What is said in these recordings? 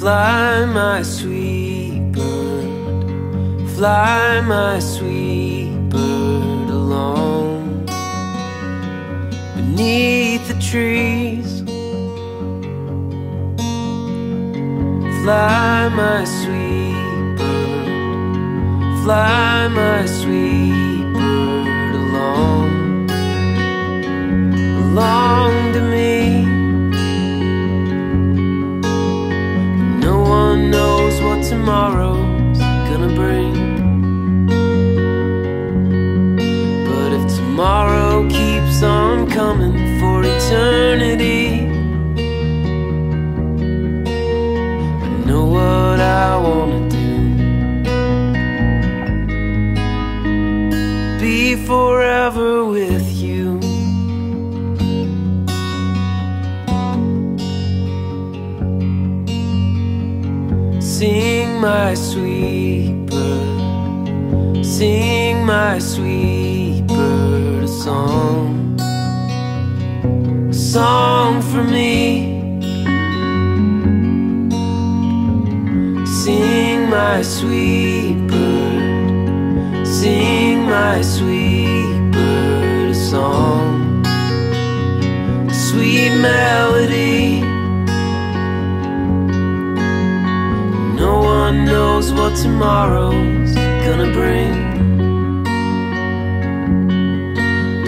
Fly, my sweet bird, fly, my sweet bird, along. Beneath the trees. Fly, my sweet bird, fly, my sweet what tomorrow's gonna bring. But if tomorrow keeps on coming for eternity, I know what I wanna do. Be forever with you. Sing my sweet bird, sing my sweet bird a song, a song for me. Sing my sweet bird, sing my sweet bird a song, a sweet melody. One knows what tomorrow's gonna bring.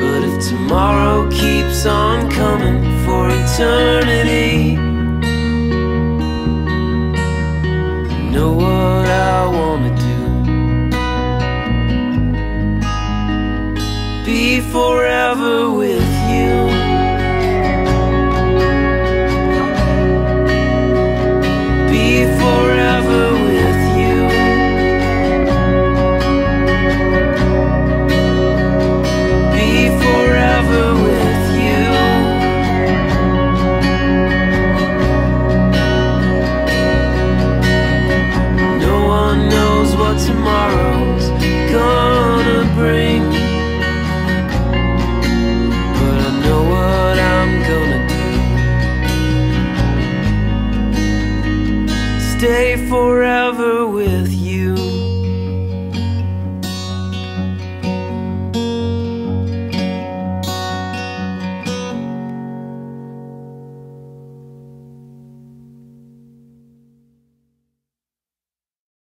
But if tomorrow keeps on coming for eternity, I know what I wanna do. Be forever with forever.